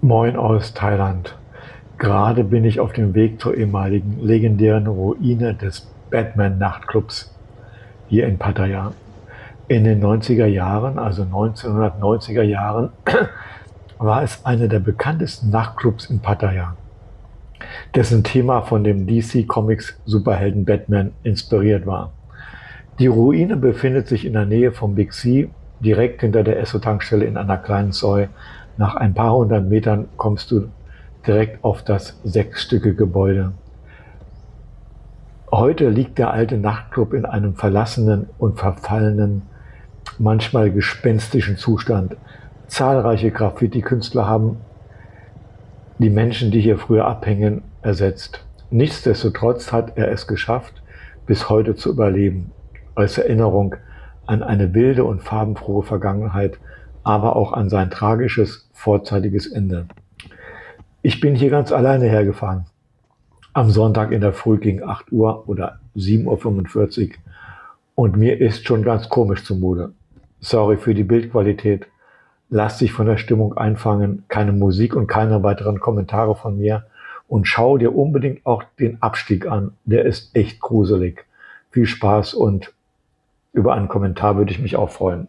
Moin aus Thailand. Gerade bin ich auf dem Weg zur ehemaligen legendären Ruine des Batman-Nachtclubs hier in Pattaya. In den 90er Jahren, also 1990er Jahren, war es einer der bekanntesten Nachtclubs in Pattaya, dessen Thema von dem DC Comics Superhelden Batman inspiriert war. Die Ruine befindet sich in der Nähe vom Big C, direkt hinter der Esso-Tankstelle in einer kleinen Säue nach ein paar hundert Metern kommst du direkt auf das sechsstöckige Gebäude. Heute liegt der alte Nachtclub in einem verlassenen und verfallenen, manchmal gespenstischen Zustand. Zahlreiche Graffiti-Künstler haben die Menschen, die hier früher abhängen, ersetzt. Nichtsdestotrotz hat er es geschafft, bis heute zu überleben, als Erinnerung an eine wilde und farbenfrohe Vergangenheit, aber auch an sein tragisches, vorzeitiges Ende. Ich bin hier ganz alleine hergefahren. Am Sonntag in der Früh gegen 8 Uhr oder 7.45 Uhr. Und mir ist schon ganz komisch zumute. Sorry für die Bildqualität. Lass dich von der Stimmung einfangen. Keine Musik und keine weiteren Kommentare von mir. Und schau dir unbedingt auch den Abstieg an. Der ist echt gruselig. Viel Spaß und über einen Kommentar würde ich mich auch freuen.